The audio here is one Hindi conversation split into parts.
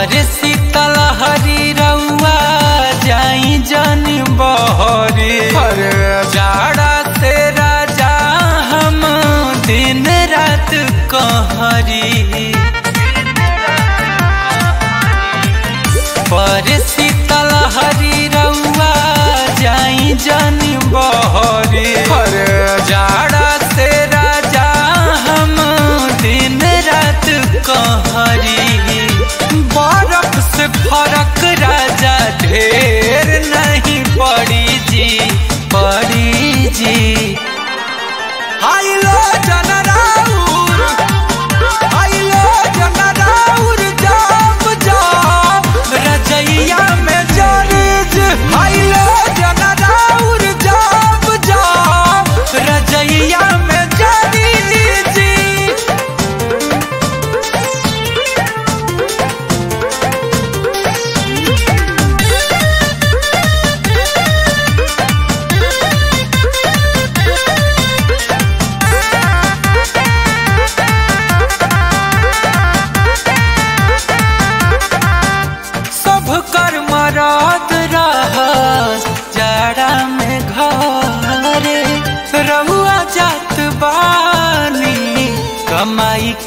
तोहर शीतल हरी रउआ जाई जानी बहरी। जाड़ा से राजा हम दिन रात कहरी। पर शीतल हरी रउआ जाई जानी बहरी। जाड़ा से राजा हम दिन रात कहरी।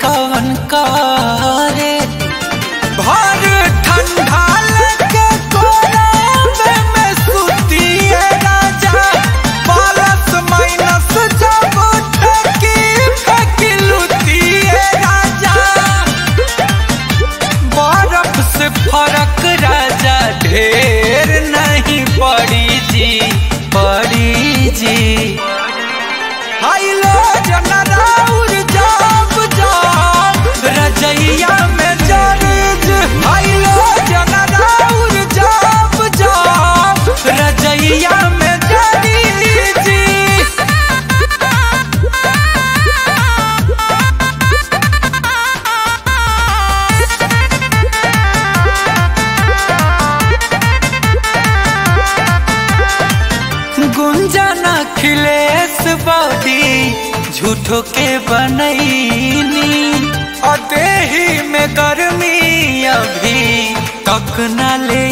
कवन रे भर ठंडा अखिलेश बॉडी झूठो के बनैनी। और देही में गर्मी अभी तक न ले